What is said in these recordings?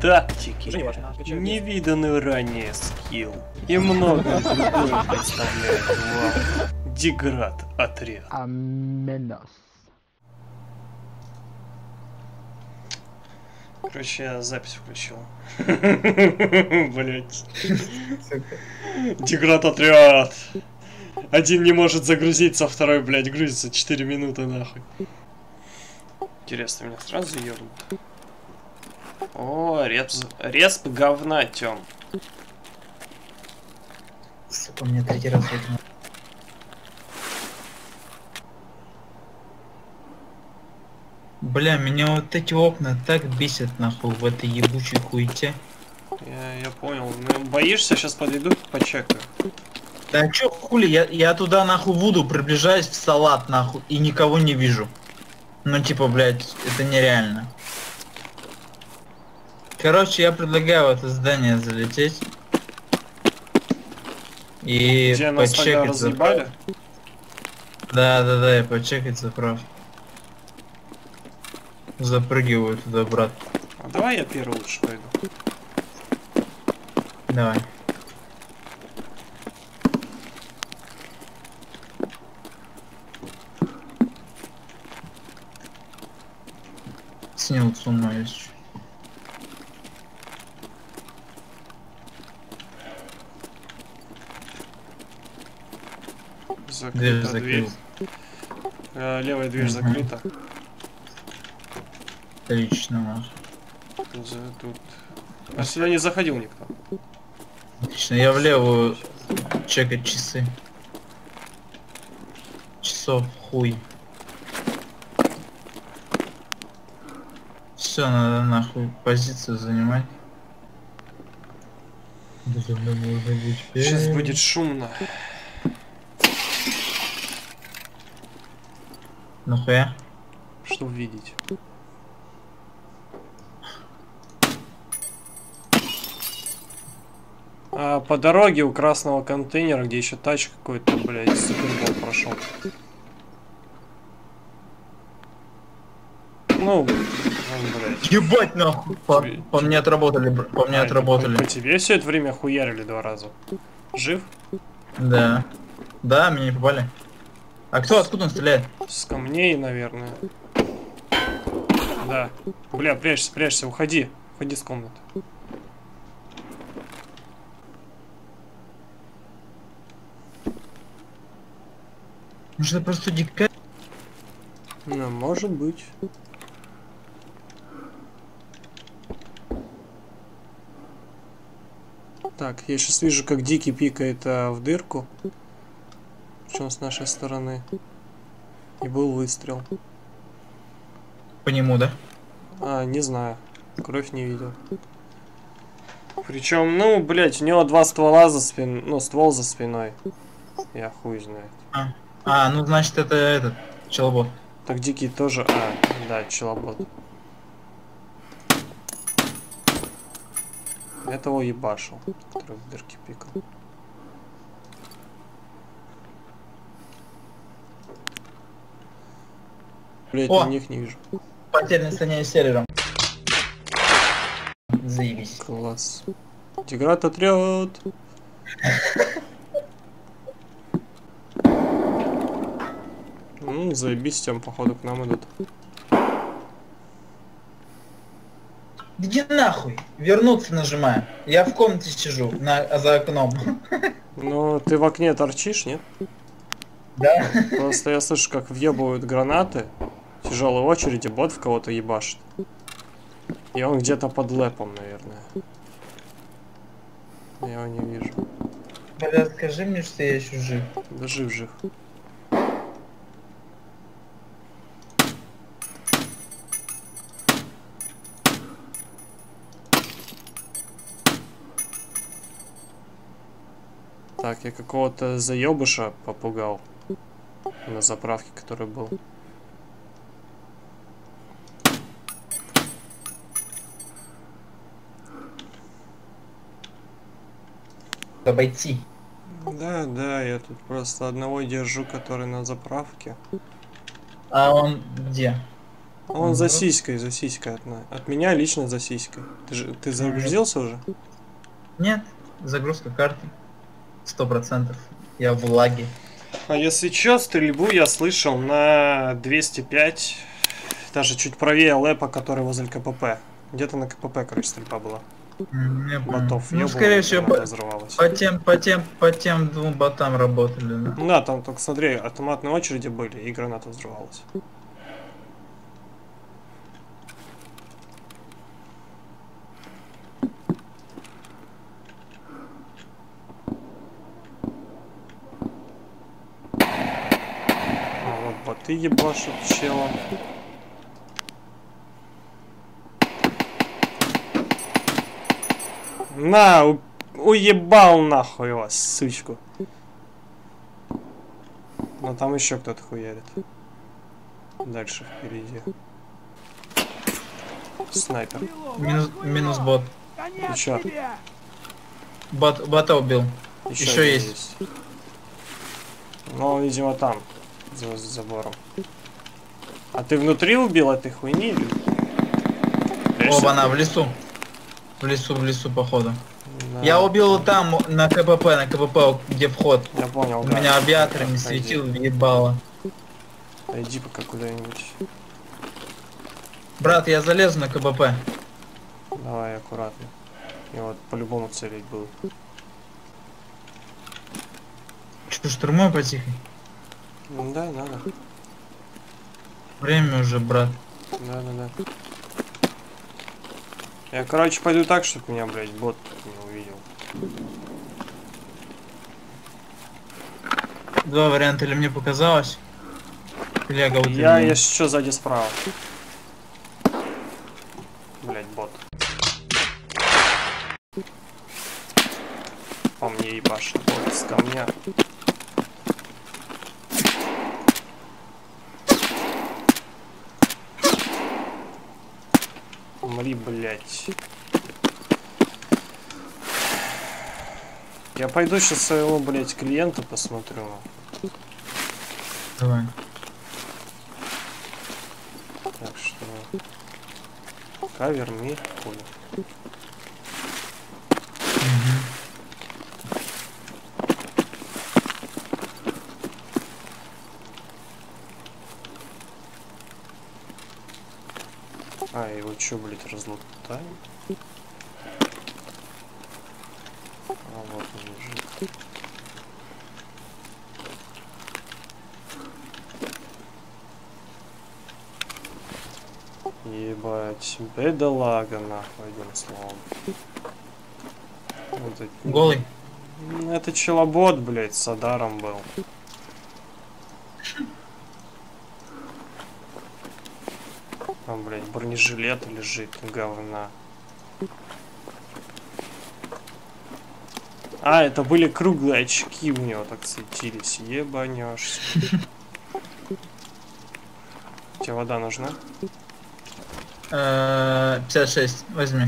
Тактики. Невиданный ранее скилл. И многое другое представляет вам Деград отряд. Аменос. Короче, я запись включил. Блять. Деград отряд. Один не может загрузиться, второй, блядь, грузится 4 минуты нахуй. Интересно, меня сразу ебнут. О, респ, респ говна, Тём. Сука, мне третий раз выкинул. Бля, меня вот эти окна так бесят нахуй в этой ебучей хуете. Я, я понял. Ну, боишься, сейчас подойду, почекаю. Да чё хули, я, я туда нахуй буду, приближаюсь в салат нахуй и никого не вижу. Ну типа, блядь, это нереально. Короче, я предлагаю в это здание залететь. И Где почекать разъебали? Да, да, да, и почекать заправ. Запрыгиваю туда, брат. А давай я первый лучше пойду. Давай. С ума. Дверь Закрыта дверь. Э, левая дверь закрыта. Отлично. За- Тут. А сюда не заходил никто. Отлично, я в левую чекать часы. Часов хуй. Все, надо нахуй позицию занимать. Сейчас будет шумно. Нахуя? Что увидеть? А, по дороге у красного контейнера, где еще тачка какой-то, блядь, супербол прошел. Ну. Ебать нахуй! По, Тебе- по мне отработали, бр- по мне А, отработали. По, по тебе все это время хуярили два раза. Жив? Да. Да, меня не попали. А кто, откуда он стреляет? С камней, наверное. Да. Бля, прячься, прячься, уходи. Уходи с комнаты. Может это просто дикая? Ну, может быть. Так, я сейчас вижу, как Дикий пикает а, в дырку. Причем с нашей стороны. И был выстрел. По нему, да? А, не знаю. Кровь не видел. Причем, ну, блять, у него два ствола за спиной. Ну, ствол за спиной. Я хуй знает. А, ну значит это этот, челобот. Так Дикий тоже... А, да, челобот. Этого ебашил, который в дырке пикал. Блять, на них не вижу. Потерянное состояние с сервером. Заебись. Класс. Деград отряд. Ну, заебись, тем походу к нам идут. Иди нахуй. Вернуться нажимаю. Я в комнате сижу, на, за окном. Ну, ты в окне торчишь, нет? Да? Просто я слышу, как въебывают гранаты. Тяжелой очереди, бот в кого-то ебашит. И он где-то под лэпом, наверное. Я его не вижу. Бля, скажи мне, что я еще жив. Да жив-жив. Так, я какого-то заебыша попугал на заправке, который был. Обойти. Да, да, я тут просто одного держу, который на заправке. А он где? Он за сиськой, за сиськой от, от меня лично за сиськой. Ты, же, ты загрузился уже? Нет, загрузка карты. Сто процентов. Я в лаге. А если чё, стрельбу я слышал на 205, даже чуть правее лэпа, который возле КПП. Где-то на КПП, короче, стрельба была. Понял. Ботов. Ну, скорее всего, по, по тем, по тем, по тем двум ботам работали, да. Да, там только смотри, автоматные очереди были, и граната взрывалась. Боты ебашут чела. На, у- уебал нахуй вас, сучку. Но там еще кто-то хуярит. Дальше впереди. Снайпер. Минус, минус бот. Еще, Бот, бота убил. еще, Еще один есть. Но он, видимо, там, за, за забором. А ты внутри убил этой хуйни? или- Прячься? Оба, она в лесу. В лесу, в лесу, походу. Да. Я убил там, на КПП, на КПП, где вход. Я понял, У да. меня авиаторами Пойди. светил, въебало. Пойди пока куда-нибудь. Брат, я залезу на КПП. Давай аккуратно. И вот по-любому целить был. Что, штурмуем потихо? Ну Да, надо. Время уже, брат. Да, да, да. Я, короче, пойду так, чтобы меня, блядь, бот не увидел. Два варианта, или мне показалось? Или я кого-то Я, видел? если что, сзади справа. Блять, бот. По мне ебашит бот с камня. Умри, блять. Я пойду сейчас своего, блять, клиента посмотрю. Давай. Так что... Кавер ми, хули. А, его чё, блядь, разлутаем? А, вот он лежит. Ебать, бедолага, нахуй, одним словом. Вот это- Голый? Это челобот, блядь, с Адаром был. Там, блядь, бронежилет лежит, говна. А, это были круглые очки у него так светились. Ебанешься. Тебе вода нужна? Э, 56, возьми.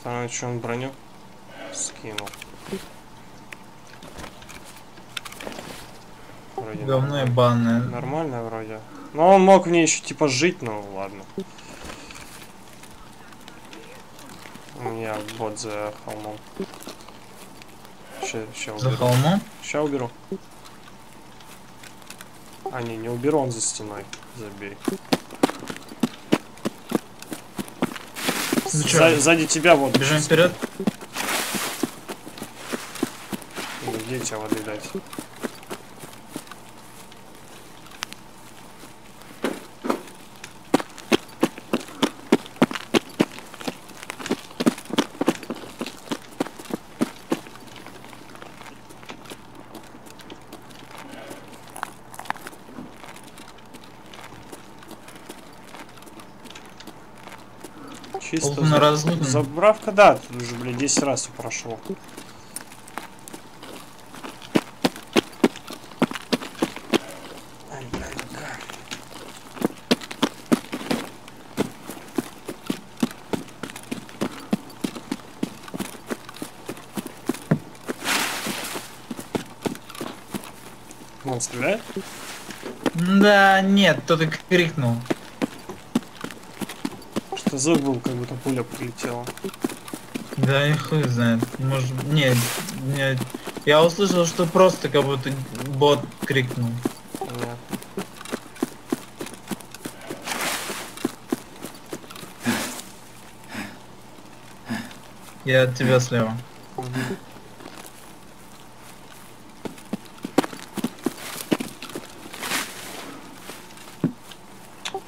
Второй, что он броню скинул. Вроде Говно ебаное. Нормально вроде. Но он мог в ней еще типа жить, ну ладно. У меня бот за холмом. Ща, ща За уберу. холмом? Ща уберу. А, не, не уберу, он за стеной. Забей. Ну? За- сзади тебя вот. Бежим вперед. Где тебе воды дать? Чисто разлутно. Забравка, да, тут уже, блядь, 10 раз всё прошел. Он стреляет? Да, нет, кто-то крикнул. Звук был, как будто пуля прилетела. Да и хуй знает. Может, нет, нет. Я услышал, что просто как будто бот крикнул. Понятно. Я от тебя слева. Мгм.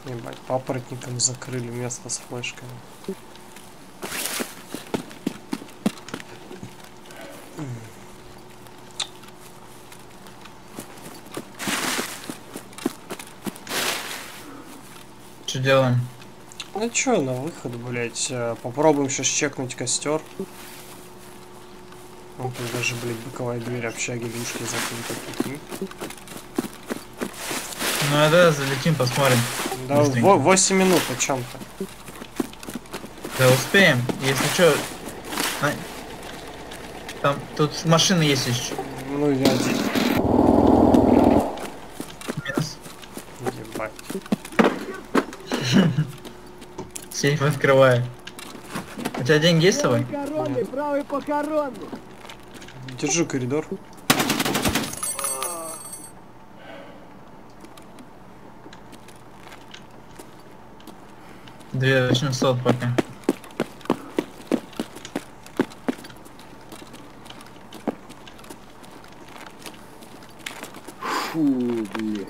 Ебать, папоротником закрыли место с флешками. Что делаем? Ну чё, на выход, блять. Попробуем сейчас чекнуть костер. Вон тут даже, блядь, боковая дверь общаги лишки закрыта. Ну а да, залетим, посмотрим. Да, Быстренько. во- 8 минут о чем-то. Да успеем. Если что, там тут машина есть еще. Ну и один. Минус. Ебать. Сейф открываю. У тебя деньги есть с собой? Похоронный, правый похоронный. Держи коридор. Две восемьсот пока. Фу, блядь.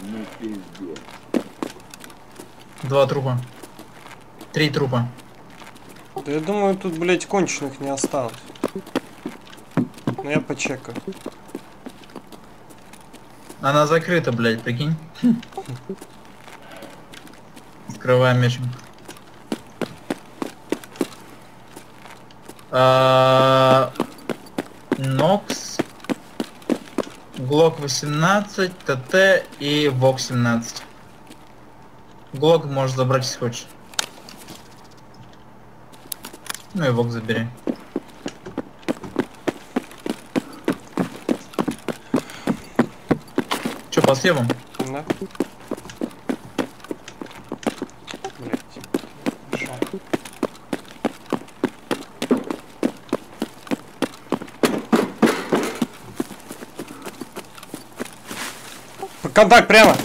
Ну пиздец. Два трупа. Три трупа. Да я думаю, тут, блядь, конченых не осталось. Ну я почекаю. Она закрыта, блядь, прикинь. Открываем мечем. А, Нокс, Глок 18, ТТ и ВОК 17. Глок можешь забрать, если хочешь. Ну и ВОК забери. Че, по съебам? Да? Блядь. Хорошо. Контакт прямо!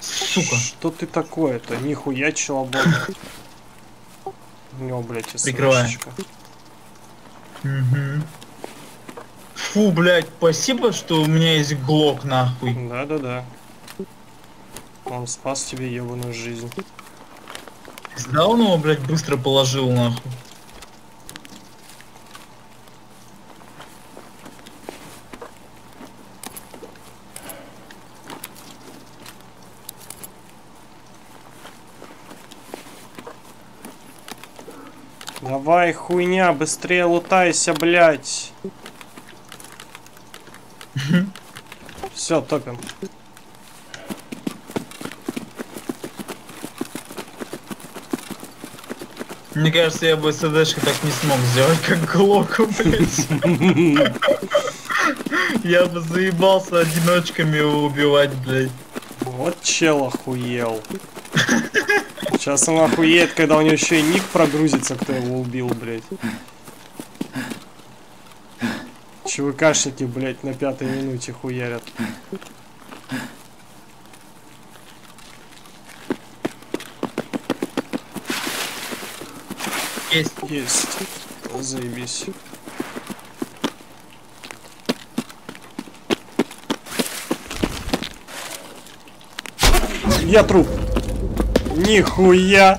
Сука. Что ты такое-то? Нихуя челобот. У него, блядь. СМшечка. Мгм. Фу, блядь, спасибо, что у меня есть глок, нахуй. Да-да-да. Он спас тебе ебаную жизнь. Да он его, блядь, быстро положил, нахуй. Давай, хуйня, быстрее лутайся, блядь. Все, топим. Мне кажется, я бы с СДшкой так не смог сделать, как глоку, блядь. Я бы заебался одиночками его убивать, блядь. Вот чел охуел. Сейчас он охуеет, когда у него еще и ник прогрузится, кто его убил, блядь. ЧВКшники, блядь, на пятой минуте хуярят. Есть. Есть. Заебись. Я труп. Нихуя.